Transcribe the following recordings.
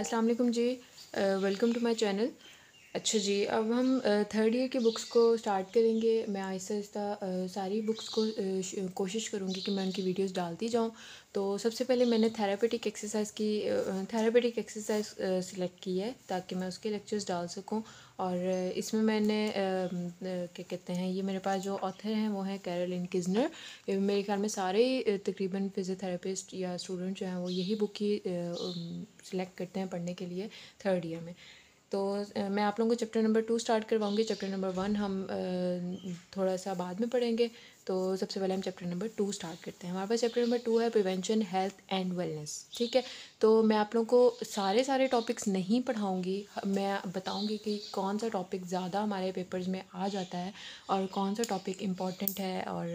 अस्सलाम जी। Welcome to my channel अच्छा जी, अब हम थर्ड ईयर की बुक्स को स्टार्ट करेंगे। मैं आहिस्ता आहिस्ता सारी बुक्स को कोशिश करूँगी कि मैं उनकी वीडियोस डालती जाऊँ। तो सबसे पहले मैंने थेरापेटिक एक्सरसाइज की थेरापेटिक एक्सरसाइज सिलेक्ट की है ताकि मैं उसके लेक्चर्स डाल सकूँ। और इसमें मैंने क्या कहते हैं, ये मेरे पास जो ऑथर हैं वो हैं कैरोलिन किजनर मेरे ख्याल में सारे तकरीबन फिजियोथेरापिस्ट या स्टूडेंट जो हैं वो यही बुक ही सिलेक्ट करते हैं पढ़ने के लिए थर्ड ईयर में। तो मैं आप लोगों को चैप्टर नंबर टू स्टार्ट करवाऊँगी। चैप्टर नंबर वन हम थोड़ा सा बाद में पढ़ेंगे। तो सबसे पहले हम चैप्टर नंबर टू स्टार्ट करते हैं। हमारे पास चैप्टर नंबर टू है प्रिवेंशन हेल्थ एंड वेलनेस ठीक है? तो मैं आप लोगों को सारे सारे टॉपिक्स नहीं पढ़ाऊँगी। मैं बताऊँगी कि कौन सा टॉपिक ज़्यादा हमारे पेपर्स में आ जाता है और कौन सा टॉपिक इंपॉर्टेंट है और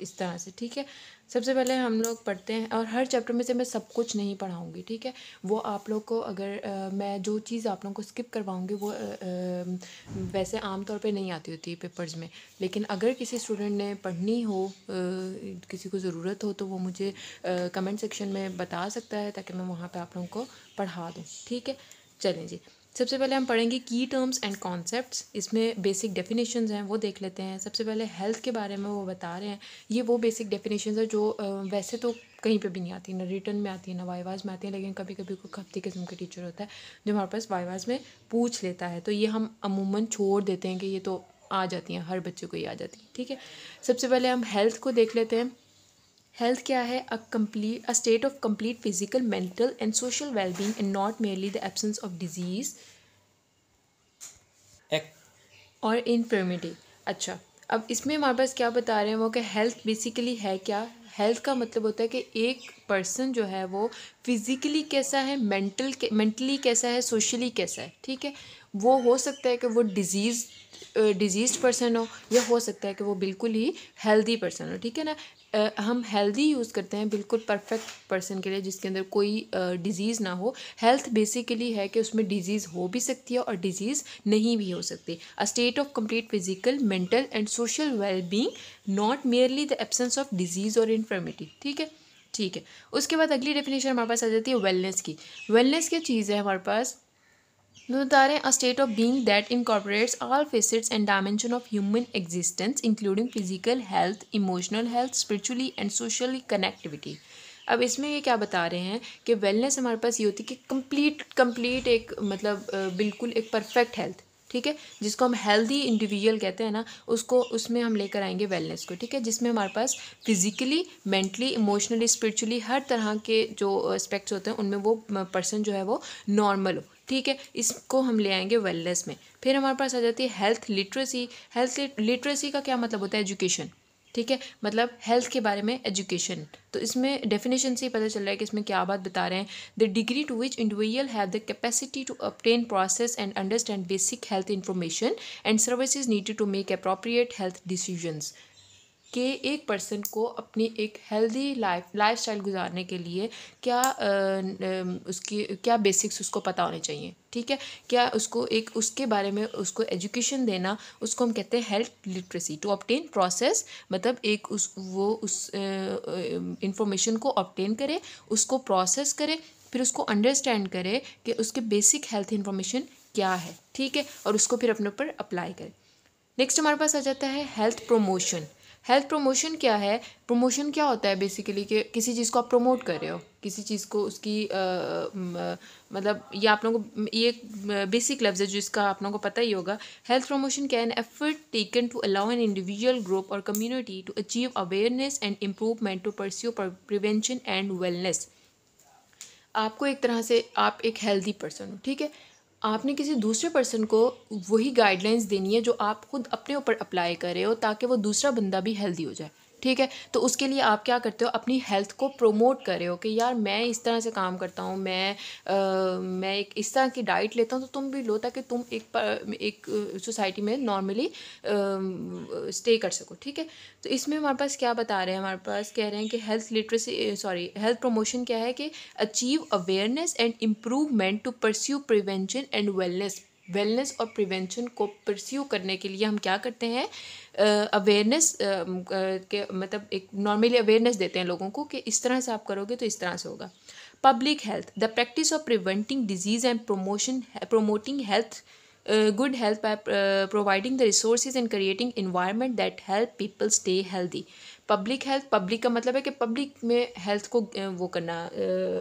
इस तरह से ठीक है? सबसे पहले हम लोग पढ़ते हैं और हर चैप्टर में से मैं सब कुछ नहीं पढ़ाऊँगी ठीक है? वो आप लोग को अगर आ, मैं जो चीज़ आप लोगों को स्किप करवाऊँगी वो आ, आ, वैसे आम तौर पे नहीं आती होती पेपर्स में। लेकिन अगर किसी स्टूडेंट ने पढ़नी हो आ, किसी को ज़रूरत हो तो वो मुझे कमेंट सेक्शन में बता सकता है ताकि मैं वहाँ पर आप लोगों को पढ़ा दूँ ठीक है? चलें जी। सबसे पहले हम पढ़ेंगे की टर्म्स एंड कॉन्सेप्ट्स इसमें बेसिक डेफिनेशन हैं, वो देख लेते हैं। सबसे पहले हेल्थ के बारे में वो बता रहे हैं। ये वो बेसिक डेफिनेशंस है जो वैसे तो कहीं पे भी नहीं आती, ना रिटर्न में आती है ना वाईवाज में आती है, लेकिन कभी कभी कोई खपती किस्म का टीचर होता है जो हमारे पास वाईवाज में पूछ लेता है। तो ये हम अमूमन छोड़ देते हैं कि ये तो आ जाती हैं, हर बच्चे को ही आ जाती है, ठीक है? सबसे पहले हम हेल्थ को देख लेते हैं। हेल्थ क्या है? A complete a state of complete physical mental and social wellbeing and not merely the absence of disease और इनफर्मिटी अच्छा अब इसमें हमारे पास क्या बता रहे हैं वो कि हेल्थ बेसिकली है क्या? हेल्थ का मतलब होता है कि एक पर्सन जो है वो फिज़िकली कैसा है? मेंटल मेंटली कैसा है? सोशली कैसा है? ठीक है? वो हो सकता है कि वो डिज़ीज़ डिज़ीज़ पर्सन हो या हो सकता है कि वो बिल्कुल ही हेल्दी पर्सन हो ठीक है ना? आ, हम हेल्दी यूज़ करते हैं बिल्कुल परफेक्ट पर्सन के लिए जिसके अंदर कोई डिज़ीज़ ना हो। हेल्थ बेसिकली है कि उसमें डिज़ीज़ हो भी सकती है और डिज़ीज़ नहीं भी हो सकती। A state of complete physical mental and social well being not merely the absence of disease और इन्फर्मिटी ठीक है? ठीक है। उसके बाद अगली डेफिनेशन हमारे पास आ जाती है वेलनेस की। वेलनेस क्या चीज़ है हमारे पास? हैं a state of being that incorporates all facets and dimension of human existence including physical health emotional health spiritually and socially connectivity अब इसमें ये क्या बता रहे हैं कि वेलनेस हमारे पास ये होती है कि कंप्लीट कंप्लीट एक मतलब बिल्कुल एक परफेक्ट हेल्थ ठीक है? जिसको हम हेल्दी इंडिविजुअल कहते हैं ना, उसको, उसमें हम लेकर आएँगे वेलनेस को, ठीक है? जिसमें हमारे पास फिजिकली मेंटली इमोशनली स्पिरिचुअली हर तरह के जो एस्पेक्ट्स होते हैं, उनमें वो पर्सन जो है वो नॉर्मल हो। ठीक है, इसको हम ले आएँगे वेलनेस में। फिर हमारे पास आ जाती है हेल्थ लिटरेसी हेल्थ लिटरेसी का क्या मतलब होता है? एजुकेशन ठीक है मतलब हेल्थ के बारे में एजुकेशन तो इसमें डेफिनेशन से ही पता चल रहा है कि इसमें क्या बात बता रहे हैं। The degree to which individual have the capacity to obtain process and understand basic health information and services needed to make appropriate health decisions कि एक पर्सन को अपनी एक हेल्दी लाइफ लाइफ स्टाइल गुजारने के लिए क्या उसकी, क्या बेसिक्स उसको पता होने चाहिए, ठीक है? क्या उसको एक, उसके बारे में उसको एजुकेशन देना, उसको हम कहते हैं health literacy to obtain process मतलब एक उस, वो उस इंफॉर्मेशन को ऑप्टेन करे, उसको प्रोसेस करे, फिर उसको अंडरस्टैंड करे कि उसके बेसिक हेल्थ इन्फॉर्मेशन क्या है, ठीक है? और उसको फिर अपने ऊपर अप्लाई करें। नेक्स्ट हमारे पास आ जाता है हेल्थ प्रोमोशन हेल्थ प्रमोशन क्या है? प्रमोशन क्या होता है बेसिकली कि किसी चीज़ को आप प्रमोट कर रहे हो? किसी चीज़ को उसकी आ, मतलब ये आप लोगों को ये बेसिक लफ्ज़ है जिसका आप लोगों को पता ही होगा। हेल्थ प्रमोशन क्या है? Effort taken to allow an individual group और community to achieve awareness and improvement to pursue prevention and wellness आपको एक तरह से आप एक हेल्दी पर्सन हो ठीक है? आपने किसी दूसरे पर्सन को वही गाइडलाइंस देनी है जो आप खुद अपने ऊपर अप्लाई कर रहे हो ताकि वो दूसरा बंदा भी हेल्दी हो जाए। ठीक है? तो उसके लिए आप क्या करते हो? अपनी हेल्थ को प्रोमोट कर रहे हो कि यार मैं इस तरह से काम करता हूँ मैं आ, मैं एक इस तरह की डाइट लेता हूँ तो तुम भी लो ताकि तुम एक एक सोसाइटी में नॉर्मली स्टे कर सको ठीक है? तो इसमें हमारे पास क्या बता रहे हैं? हमारे पास कह रहे हैं कि health literacy sorry health promotion क्या है कि achieve awareness and improvement to pursue prevention and wellness wellness और प्रिवेंशन को परस्यू करने के लिए हम क्या करते हैं? अवेयरनेस के मतलब एक नॉर्मली अवेयरनेस देते हैं लोगों को कि इस तरह से आप करोगे तो इस तरह से होगा। Public health the practice of preventing disease and promotion promoting health good health by providing the resources and creating environment that help people stay healthy public health public का मतलब है कि पब्लिक में हेल्थ को वो करना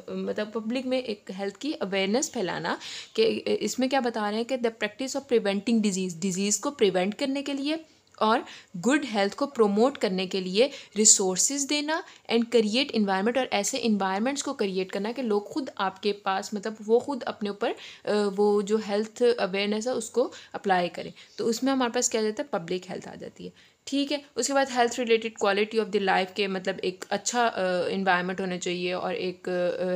मतलब पब्लिक में एक हेल्थ की अवेयरनेस फैलाना कि इसमें क्या बता रहे हैं कि the practice of preventing disease disease को प्रिवेंट करने के लिए और गुड हेल्थ को प्रोमोट करने के लिए रिसोर्स देना एंड क्रिएट इन्वायरमेंट और ऐसे इन्वायरमेंट्स को क्रिएट करना कि लोग खुद आपके पास मतलब वो खुद अपने ऊपर वो जो हेल्थ अवेयरनेस है उसको अप्लाई करें। तो उसमें हमारे पास क्या जाता है? पब्लिक हेल्थ आ जाती है। ठीक है, उसके बाद health related quality of the life के मतलब एक अच्छा इन्वायरमेंट होना चाहिए और एक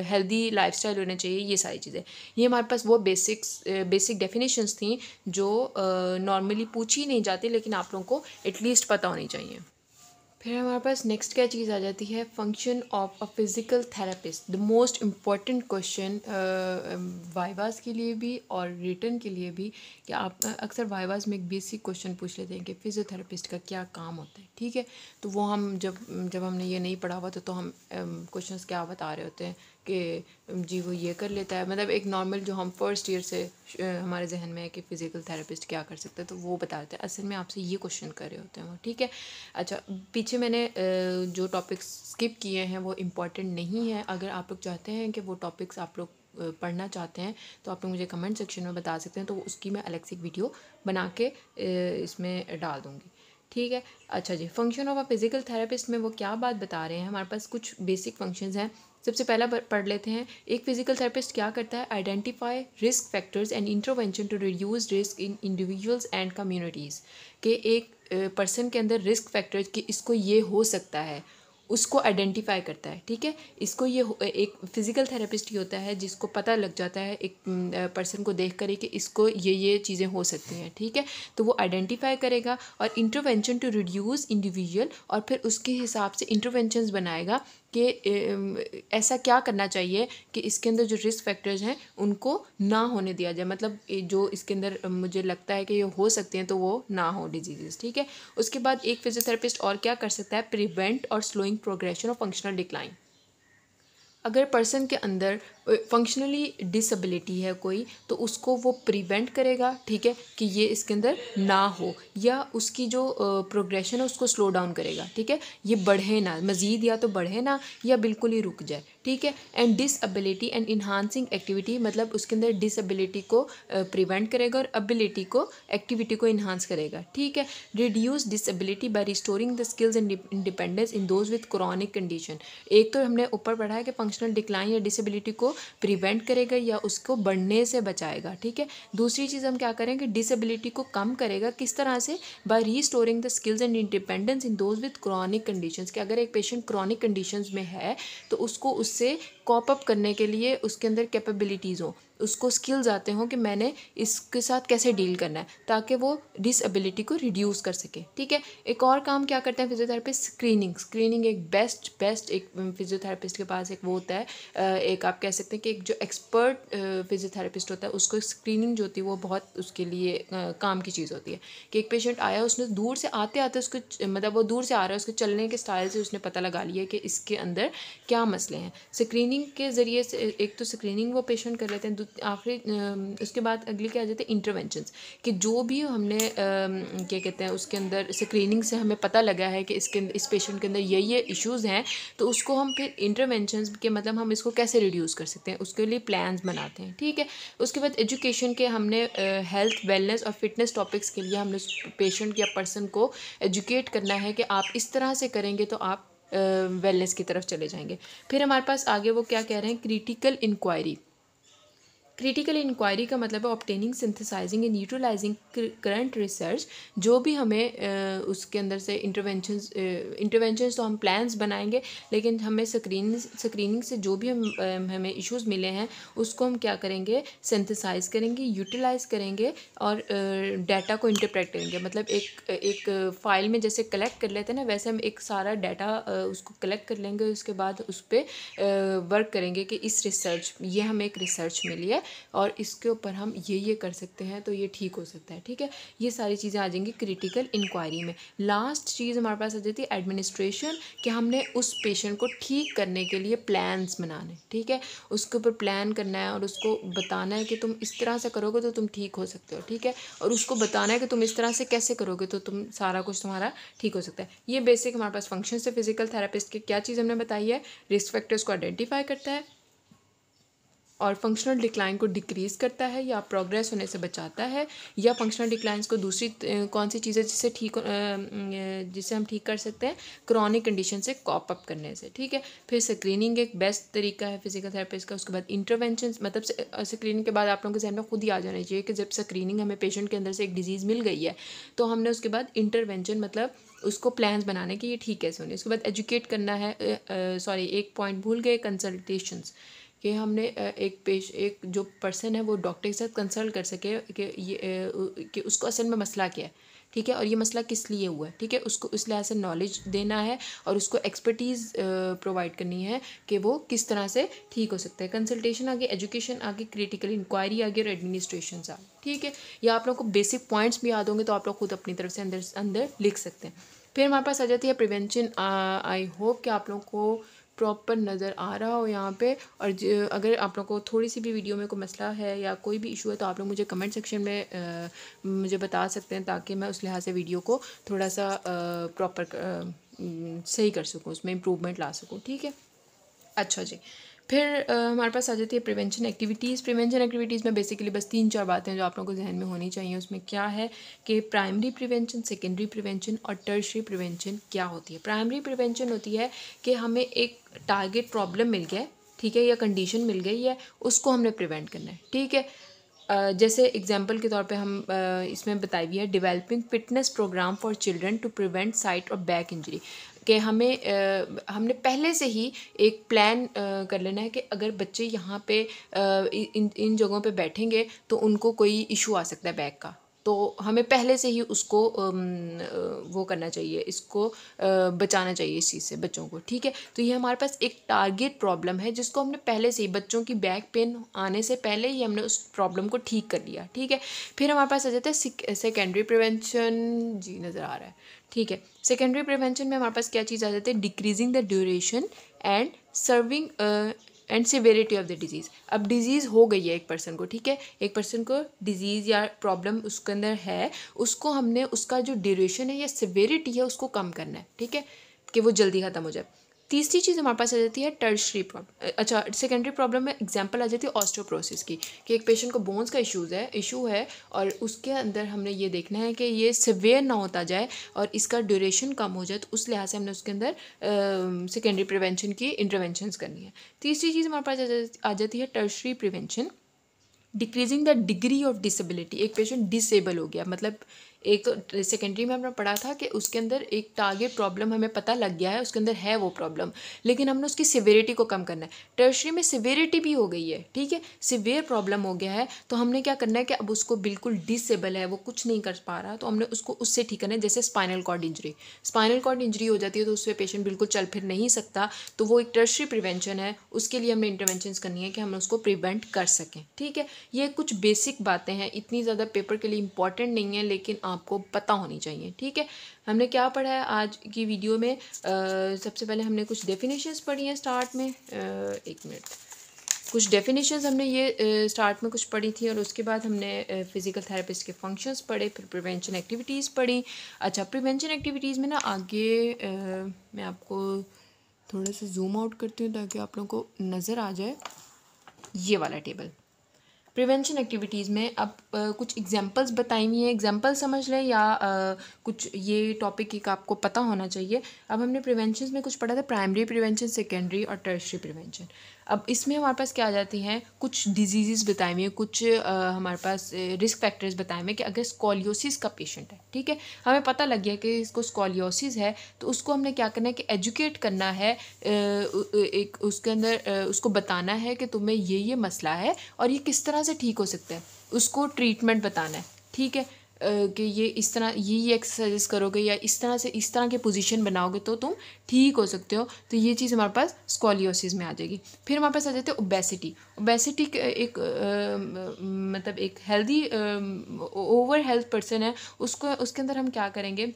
हेल्दी लाइफ स्टाइल होना चाहिए, ये सारी चीज़ें। ये हमारे पास वो बेसिक्स बेसिक डेफिनेशंस थी जो नॉर्मली पूछी नहीं जाती, लेकिन आप लोगों को एटलीस्ट पता होनी चाहिए। फिर हमारे पास नेक्स्ट क्या चीज़ आ जाती है? Function of a physical therapist the most important question vivas के लिए भी और रिटर्न के लिए भी, कि आप अक्सर वाइवास में एक बेसिक क्वेश्चन पूछ लेते हैं कि फिज़ियोथेरेपिस्ट का क्या काम होता है, ठीक है? तो वो हम जब जब हमने ये नहीं पढ़ा हुआ था तो हम क्वेश्चन क्या बता रहे होते हैं। कि जी, वो ये कर लेता है। मतलब एक नॉर्मल जो हम फ़र्स्ट ईयर से हमारे जहन में है कि फ़िज़िकल थेरेपिस्ट क्या कर सकते हैं तो वो बता देते हैं, असल में आपसे ये क्वेश्चन कर रहे होते हैं वो। ठीक है? अच्छा पीछे मैंने जो टॉपिक्स स्किप किए हैं, वो इंपॉर्टेंट नहीं है। अगर आप लोग चाहते हैं कि वो टॉपिक्स आप लोग पढ़ना चाहते हैं तो आप लोग मुझे कमेंट सेक्शन में बता सकते हैं तो उसकी मैं अलग से वीडियो बना के इसमें डाल दूँगी। ठीक है? अच्छा जी function of a physical therapist में वो क्या बात बता रहे हैं? हमारे पास कुछ बेसिक फ़ंक्शंस हैं। सबसे पहला पढ़ लेते हैं, एक फ़िज़िकल थेरेपिस्ट क्या करता है? Identify risk factors and intervention to reduce risk in individuals and communities के एक पर्सन के अंदर रिस्क फैक्टर्स कि इसको ये हो सकता है, उसको आइडेंटिफाई करता है, ठीक है? इसको ये एक फ़िज़िकल थेरेपिस्ट ही होता है जिसको पता लग जाता है, एक पर्सन को देख कर कि इसको ये ये चीज़ें हो सकती हैं, ठीक है? तो वो आइडेंटिफाई करेगा और इंटरवेंशन टू रिड्यूस इंडिविजुअल और फिर उसके हिसाब से इंटरवेंशंस बनाएगा। कि ऐसा क्या करना चाहिए कि इसके अंदर जो रिस्क फैक्टर्स हैं, उनको ना होने दिया जाए। मतलब जो इसके अंदर मुझे लगता है कि ये हो सकते हैं तो वो ना हो डिज़ीज़ ठीक है? उसके बाद एक फिजियोथेरेपिस्ट और क्या कर सकता है? प्रिवेंट और स्लोइंग प्रोग्रेशन और फंक्शनल डिक्लाइन अगर पर्सन के अंदर फंक्शनली डिसबिलिटी है कोई तो उसको वो प्रिवेंट करेगा, ठीक है, कि ये इसके अंदर ना हो, या उसकी जो प्रोग्रेशन है उसको स्लो डाउन करेगा, ठीक है? ये बढ़े ना, मज़ीद या तो बढ़े ना, या बिल्कुल ही रुक जाए। ठीक है? And disability and enhancing activity मतलब उसके अंदर डिसबिलिटी को प्रिवेंट करेगा और एबिलिटी को एक्टिविटी को इन्हांस करेगा। ठीक है? Reduce disability by restoring the skills and independence in those with chronic condition एक तो हमने ऊपर पढ़ा है कि फंक्शनल डिक्लाइन या डिसबिलिटी को प्रिवेंट करेगा या उसको बढ़ने से बचाएगा। ठीक है? दूसरी चीज़ हम क्या करेंगे? डिसेबिलिटी को कम करेगा। किस तरह से? By restoring the skills and independence in those with chronic condition कि अगर एक पेशेंट क्रॉनिक कंडीशन में है तो उसको उससे कॉप अप करने के लिए उसके अंदर कैपेबिलिटीज़ हों। उसको स्किल्स आते हों कि मैंने इसके साथ कैसे डील करना है, ताकि वो डिसबिलिटी को रिड्यूस कर सके। ठीक है? एक और काम क्या करते हैं फिजियोथेरेपिस्ट स्क्रीनिंग स्क्रीनिंग एक बेस्ट बेस्ट एक फिजियोथेरेपिस्ट के पास एक वो होता है एक आप कह सकते हैं कि एक जो एक्सपर्ट फिजियोथेरेपिस्ट होता है, उसको स्क्रीनिंग जो होती है वो बहुत उसके लिए काम की चीज़ होती है। कि एक पेशेंट आया, उसने दूर से आते आते उसको मतलब वो दूर से आ रहा है, उसके चलने के स्टाइल से उसने पता लगा लिया कि इसके अंदर क्या मसले हैं। स्क्रीनिंग के ज़रिए से, एक तो स्क्रीनिंग वो पेशेंट कर लेते हैं आखिरी उसके बाद अगले क्या आ जाते हैं? इंटरवेंशंस कि जो भी हमने क्या कहते हैं, उसके अंदर स्क्रीनिंग से हमें पता लगा है कि इसके इस पेशेंट के अंदर ये ये इश्यूज़ हैं तो उसको हम फिर इंटरवेंशंस के मतलब हम इसको कैसे रिड्यूस कर सकते हैं? उसके लिए प्लान्स बनाते हैं, ठीक है? उसके बाद एजुकेशन के हमने हेल्थ वेलनेस और फिटनेस टॉपिक्स के लिए हमने पेशेंट या पर्सन को एजुकेट करना है कि आप इस तरह से करेंगे तो आप वेलनेस की तरफ़ चले जाएँगे। फिर हमारे पास आगे वो क्या कह रहे हैं? क्रिटिकल इंक्वायरी क्रिटिकल इंक्वायरी का मतलब है obtaining synthesising and utilising current research जो भी हमें उसके अंदर से इंटरवेंशन इंटरवेंशन तो हम प्लान्स बनाएँगे, लेकिन हमें स्क्रीन स्क्रीनिंग से जो भी हम हमें इश्यूज़ मिले हैं, उसको हम क्या करेंगे? सिंथेसाइज करेंगे यूटिलाइज करेंगे और डाटा को इंटरप्रेट करेंगे। मतलब एक एक फ़ाइल में जैसे कलेक्ट कर लेते हैं ना, वैसे हम एक सारा डाटा उसको कलेक्ट कर लेंगे, उसके बाद उस पर वर्क करेंगे कि इस रिसर्च ये हमें एक रिसर्च मिली है। और इसके ऊपर हम ये ये कर सकते हैं तो ये ठीक हो सकता है, ठीक है? ये सारी चीज़ें आ जाएँगी क्रिटिकल इंक्वायरी में। लास्ट चीज़ हमारे पास आ जाती है एडमिनिस्ट्रेशन कि हमने उस पेशेंट को ठीक करने के लिए प्लान्स बनाने, ठीक है? उसके ऊपर प्लान करना है और उसको बताना है कि तुम इस तरह से करोगे तो तुम ठीक हो सकते हो, ठीक है? और उसको बताना है कि तुम इस तरह से कैसे करोगे तो तुम सारा कुछ तुम्हारा ठीक हो सकता है। ये बेसिक हमारे पास फ़ंक्शन से फ़िज़िकल थेरापिस्ट के क्या चीज़ हमने बताई है? रिस्क फैक्टर्स को आइडेंटिफाई करता है। और फंक्शनल डिक्लाइन को डिक्रीज़ करता है या प्रोग्रेस होने से बचाता है, या फंक्शनल डिक्लाइंस को दूसरी कौन सी चीज़ें जिससे ठीक जिससे हम ठीक कर सकते हैं? क्रॉनिक कंडीशन से कॉप अप करने से, ठीक है? फिर स्क्रीनिंग एक बेस्ट तरीका है फ़िज़िकल थेरेपिस्ट का, उसके बाद इंटरवेंशन मतलब स्क्रीनिंग के बाद आप लोगों के जहन में खुद ही आ जाना चाहिए कि जब स्क्रीनिंग हमें पेशेंट के अंदर से एक डिज़ीज़ मिल गई है तो हमने उसके बाद इंटरवेंशन मतलब उसको प्लान्स बनाने के ये ठीक कैसे होने उसके बाद एजुकेट करना है सॉरी एक पॉइंट भूल गए कंसल्टेशंस कि हमने एक पेश, एक जो पर्सन है वो डॉक्टर के साथ कंसल्ट कर सके कि ये कि उसको असल में मसला क्या है, ठीक है? और ये मसला किस लिए हुआ है, ठीक है? उसको इस लिहाज से नॉलेज देना है और उसको एक्सपर्टीज़ प्रोवाइड करनी है कि वो किस तरह से ठीक हो सकता है। कंसल्टेशन आगे एजुकेशन आगे क्रिटिकल इंक्वायरी आगे और एडमिनिस्ट्रेशन आगे, ठीक है? या आप लोग को बेसिक पॉइंट्स भी याद होंगे तो आप लोग खुद अपनी तरफ़ से अंदर अंदर लिख सकते हैं। फिर हमारे पास आ जाती है प्रिवेंशन आई होप कि आप लोग को प्रॉपर नज़र आ रहा हो यहाँ पे और अगर आप लोगों को थोड़ी सी भी वीडियो में कोई मसला है या कोई भी इशू है तो आप लोग मुझे कमेंट सेक्शन में आ, मुझे बता सकते हैं ताकि मैं उस लिहाज से वीडियो को थोड़ा सा प्रॉपर सही कर सकूँ उसमें इम्प्रूवमेंट ला सकूँ ठीक है? अच्छा जी। फिर हमारे पास आ जाती है प्रिवेंशन एक्टिविटीज़ प्रिवेंशन एक्टिविटीज़ में बेसिकली बस तीन चार बातें जो आप लोगों को जहन में होनी चाहिए। उसमें क्या है कि प्राइमरी प्रिवेंशन सेकेंडरी प्रिवेंशन और टर्शरी प्रिवेंशन क्या होती है? प्राइमरी प्रिवेंशन होती है कि हमें एक टारगेट प्रॉब्लम मिल गया, ठीक है, या कंडीशन मिल गई है, उसको हमने प्रिवेंट करना है, ठीक है? जैसे एग्जांपल के तौर पे हम इसमें बताई हुई है developing fitness programme for children to prevent site और बैक इंजरी कि हमें हमने पहले से ही एक प्लान कर लेना है कि अगर बच्चे यहाँ पे इन इन जगहों पे बैठेंगे तो उनको कोई इशू आ सकता है बैग का। तो हमें पहले से ही उसको वो करना चाहिए, इसको बचाना चाहिए इस चीज़ से बच्चों को, ठीक है? तो ये हमारे पास एक टारगेट प्रॉब्लम है जिसको हमने पहले से ही, बच्चों की बैक पेन आने से पहले ही हमने उस प्रॉब्लम को ठीक कर लिया, ठीक है? फिर हमारे पास आ जाता है सेकेंडरी प्रिवेंशन जी, नज़र आ रहा है। ठीक है। सेकेंडरी प्रिवेंशन में हमारे पास क्या चीज़ आ जाती है? Decreasing the duration and serving and severity of the disease अब डिज़ीज़ हो गई है एक पर्सन को, ठीक है? एक पर्सन को डिज़ीज़ या प्रॉब्लम उसके अंदर है, उसको हमने उसका जो ड्यूरेशन है या सिवेरिटी है उसको कम करना है, ठीक है? कि वो जल्दी ख़त्म हो जाए। तीसरी चीज़ हमारे पास आ जाती है टर्शरी प्रॉब्लम अच्छा सेकेंडरी प्रॉब्लम में एग्ज़ाम्पल आ जाती है ऑस्ट्रोप्रोसिस की, कि एक पेशेंट को बोन्स का इशूज़ है इशू है, और उसके अंदर हमने ये देखना है कि ये सिवियर ना होता जाए और इसका ड्यूरेशन कम हो जाए तो उस लिहाज से हमने उसके अंदर सेकेंडरी प्रिवेंशन की इंटरवेंशंस करनी है। तीसरी चीज़ हमारे पास आ जाती है tertiary prevention decreasing the degree of disability एक पेशेंट डिसेबल हो गया मतलब एक तो सेकेंडरी में हमने पढ़ा था कि उसके अंदर एक टारगेट प्रॉब्लम हमें पता लग गया है, उसके अंदर है वो प्रॉब्लम लेकिन हमने उसकी सिवेरिटी को कम करना है। टर्शरी में सिवेरिटी भी हो गई है, ठीक है? सिवियर प्रॉब्लम हो गया है तो हमने क्या करना है कि अब उसको बिल्कुल डिसेबल है, वो कुछ नहीं कर पा रहा तो हमने उसको उससे ठीक करना है, जैसे spinal cord injury spinal cord injury हो जाती है तो उससे पेशेंट बिल्कुल चल फिर नहीं सकता तो वो एक टर्शरी प्रिवेंशन है, उसके लिए हमने इंटरवेंशन करनी है कि हम उसको प्रिवेंट कर सकें, ठीक है? ये कुछ बेसिक बातें हैं, इतनी ज़्यादा पेपर के लिए इंपॉर्टेंट नहीं है, लेकिन आपको पता होनी चाहिए ठीक है? हमने क्या पढ़ा है? आज की वीडियो में आ, सबसे पहले हमने कुछ डेफिनेशंस पढ़ी हैं स्टार्ट में। आ, एक मिनट कुछ डेफिनेशंस हमने ये स्टार्ट में कुछ पढ़ी थी और उसके बाद हमने फ़िज़िकल थेरेपिस्ट के फ़ंक्शंस पढ़े फिर प्रिवेंशन एक्टिविटीज़ पढ़ी। अच्छा प्रिवेंशन एक्टिविटीज़ में ना आगे आ, मैं आपको थोड़ा सा जूम आउट करती हूँ ताकि आप लोगों को नज़र आ जाए। ये वाला टेबल प्रिवेंशन एक्टिविटीज़ में अब कुछ एग्जांपल्स बताई हुई हैं। एग्जांपल समझ लें या आ, कुछ ये टॉपिक एक आपको पता होना चाहिए। अब हमने प्रिवेंशन में कुछ पढ़ा था प्राइमरी प्रिवेंशन सेकेंडरी और टर्शरी प्रिवेंशन अब इसमें हमारे पास क्या आ जाती हैं? कुछ डिज़ीज़ बताए हुए कुछ हमारे पास रिस्क फैक्टर्स बताए हुए कि अगर स्कॉलियोसिस का पेशेंट है, ठीक है? हमें पता लग गया कि इसको स्कॉलियोसिस है तो उसको हमने क्या करना है कि एजुकेट करना है एक उसके अंदर उसको बताना है कि तुम्हें ये ये मसला है और ये किस तरह से ठीक हो सकता है। उसको ट्रीटमेंट बताना है, ठीक है? कि ये इस तरह ये ये एक्सरसाइजेस करोगे या इस तरह से इस तरह के पोजीशन बनाओगे तो तुम ठीक हो सकते हो। तो ये चीज़ हमारे पास स्कॉलियोसिस में आ जाएगी। फिर हमारे पास आ जाते हैं ओबेसिटी ओबेसिटी एक आ, मतलब एक हेल्दी ओवर हेल्थ पर्सन है उसको उसके अंदर हम क्या करेंगे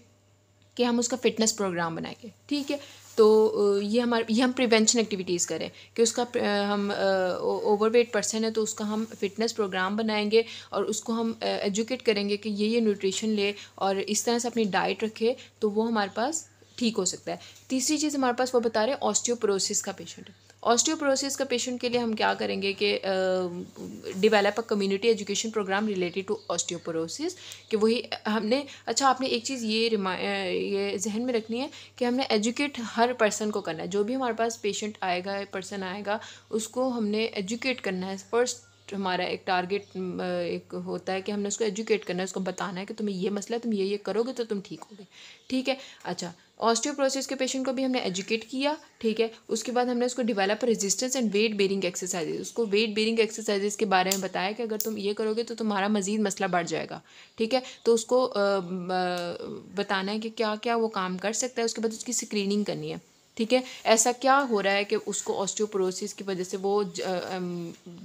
कि हम उसका फिटनेस प्रोग्राम बनाएँगे। ठीक है? तो ये हमारे, ये हम प्रिवेंशन एक्टिविटीज़ करें कि उसका हम ओवरवेट पर्सन है तो उसका हम फिटनेस प्रोग्राम बनाएँगे और उसको हम एजुकेट करेंगे कि ये ये न्यूट्रिशन ले और इस तरह से अपनी डाइट रखे तो वो हमारे पास ठीक हो सकता है। तीसरी चीज़ हमारे पास वो बता रहे हैं ऑस्टियोपोरोसिस का पेशेंट ऑस्टियोप्रोसिस का पेशेंट के लिए हम क्या करेंगे कि develop a community education programme related to osteoporosis कि वही हमने अच्छा आपने एक चीज़ ये ये जहन में रखनी है कि हमने एजुकेट हर पर्सन को करना है। जो भी हमारे पास पेशेंट आएगा पर्सन आएगा, उसको हमने एजुकेट करना है। फ़र्स्ट हमारा एक टारगेट एक होता है कि हमने उसको एजुकेट करना है, उसको बताना है कि तुम्हें ये मसला है, तुम ये ये करोगे तो तुम ठीक होगे। ठीक है? अच्छा ऑस्टियोप्रोसिस के पेशेंट को भी हमने एजुकेट किया, ठीक है? उसके बाद हमने उसको develop resistance and weight bearing exercises उसको वेट बेरिंग एक्सरसाइजेज के बारे में बताया कि अगर तुम ये करोगे तो तुम्हारा मजीद मसला बढ़ जाएगा। ठीक है? तो उसको बताना है कि क्या क्या वो काम कर सकता है, उसके बाद उसकी स्क्रीनिंग करनी है। ठीक है? ऐसा क्या हो रहा है कि उसको ऑस्टियोप्रोसिस की वजह से वो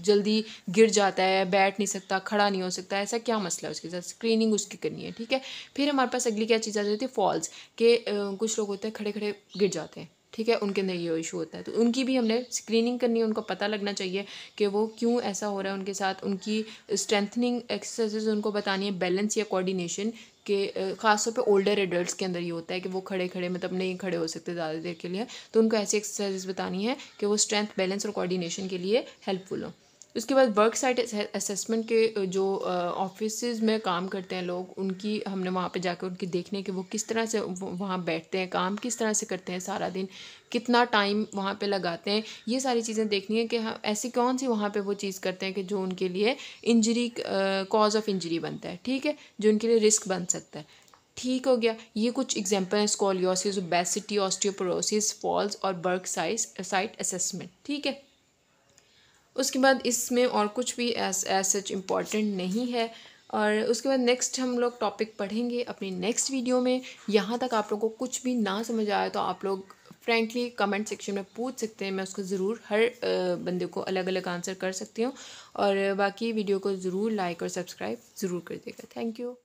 जल्दी गिर जाता है, बैठ नहीं सकता, खड़ा नहीं हो सकता? ऐसा क्या मसला है उसके साथ? स्क्रीनिंग उसकी करनी है, ठीक है? फिर हमारे पास अगली क्या चीज़ आ जाती है? फॉल्स के कुछ लोग होते हैं खड़े खड़े गिर जाते हैं, ठीक है? उनके अंदर ये इशू होता है। तो उनकी भी हमने स्क्रीनिंग करनी है, उनको पता लगना चाहिए कि वो क्यों ऐसा हो रहा है उनके साथ? उनकी स्ट्रेंथनिंग एक्सरसाइजेज उनको बतानी है बैलेंस या कोऑर्डिनेशन के ख़ासतौर पे ओल्डर एडल्ट्स के अंदर ये होता है कि वो खड़े खड़े मतलब नहीं खड़े हो सकते ज़्यादा देर के लिए। तो उनको ऐसी एक्सरसाइज बतानी है कि वो स्ट्रेंथ बैलेंस और कोऑर्डिनेशन के लिए हेल्पफुल हो। उसके बाद वर्क साइट असेसमेंट के जो ऑफ़िस में काम करते हैं लोग, उनकी हमने वहाँ पे जाकर उनकी देखने के वो किस तरह से वहाँ बैठते हैं, काम किस तरह से करते हैं सारा दिन, कितना टाइम वहाँ पे लगाते हैं, ये सारी चीज़ें देखनी है कि हाँ ऐसी कौन सी वहाँ पे वो चीज़ करते हैं कि जो उनके लिए इंजरी कॉज ऑफ़ इंजरी बनता है, ठीक है? जो उनके लिए रिस्क बन सकता है। ठीक हो गया, ये कुछ एग्ज़ाम्पल हैं स्कॉलियोसिस ओबेसिटी ऑस्टियोपोरोसिस फॉल्स और बर्क साइज़ साइट असेसमेंट ठीक है? उसके बाद इसमें और कुछ भी एज एज सच इंपॉर्टेंट नहीं है। और उसके बाद नेक्स्ट हम लोग टॉपिक पढ़ेंगे अपनी नेक्स्ट वीडियो में। यहाँ तक आप लोगों को कुछ भी ना समझ आया तो आप लोग फ्रेंकली कमेंट सेक्शन में पूछ सकते हैं। मैं उसको ज़रूर हर बंदे को अलग अलग आंसर कर सकती हूँ। और बाकी वीडियो को ज़रूर लाइक और सब्सक्राइब ज़रूर कर देगा। Thank you